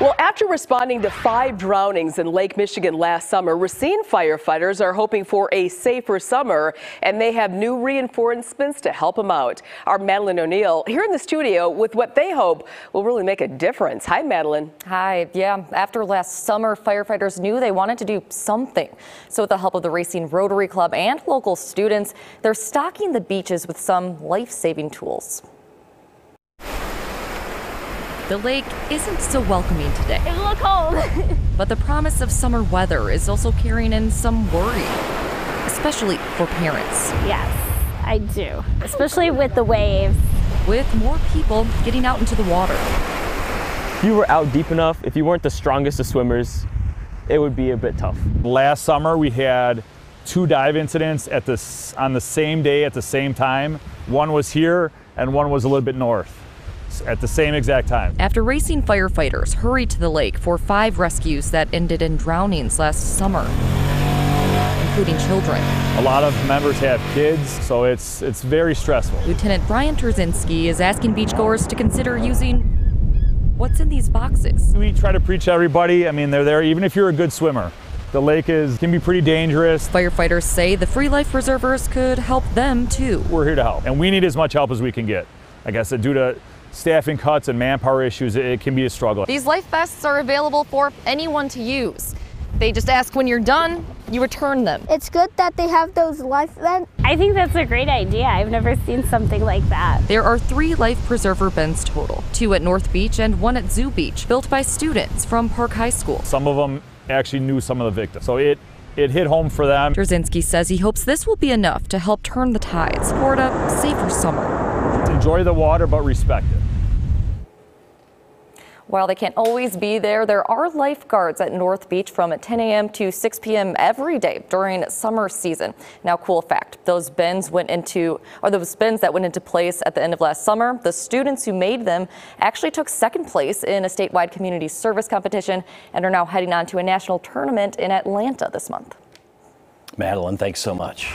Well, after responding to five drownings in Lake Michigan last summer, Racine firefighters are hoping for a safer summer, and they have new reinforcements to help them out. Our Madeline O'Neill here in the studio with what they hope will really make a difference. Hi, Madeline. Hi. Yeah, after last summer, firefighters knew they wanted to do something. So with the help of the Racine Rotary Club and local students, they're stocking the beaches with some life-saving tools. The lake isn't so welcoming today. It's a little cold. but the promise of summer weather is also carrying in some worry, especially for parents. Yes, I do, especially with the waves. With more people getting out into the water. If you were out deep enough, if you weren't the strongest of swimmers, it would be a bit tough. Last summer we had two dive incidents at this on the same day at the same time. One was here and one was a little bit north at the same exact time. After Racine firefighters hurried to the lake for five rescues that ended in drownings last summer, including children. A lot of members have kids, so it's it's very stressful. Lieutenant Brian Terzinski is asking beachgoers to consider using what's in these boxes. We try to preach to everybody. I mean, they're there even if you're a good swimmer. The lake is can be pretty dangerous. Firefighters say the free life preservers could help them too. We're here to help, and we need as much help as we can get. Like I said, due to staffing cuts and manpower issues, it can be a struggle. These life vests are available for anyone to use. They just ask when you're done, you return them. It's good that they have those life vests. I think that's a great idea. I've never seen something like that. There are three life preserver bins total, two at North Beach and one at Zoo Beach, built by students from Park High School. Some of them actually knew some of the victims. So it it hit home for them. Terzinski says he hopes this will be enough to help turn the tides toward a safer summer. Enjoy the water, but respect it. While they can't always be there, there are lifeguards at North Beach from 10 a.m. to 6 p.m. every day during summer season. Now, cool fact, those bins went into, or those bins that went into place at the end of last summer, the students who made them actually took second place in a statewide community service competition and are now heading on to a national tournament in Atlanta this month. Madeline, thanks so much.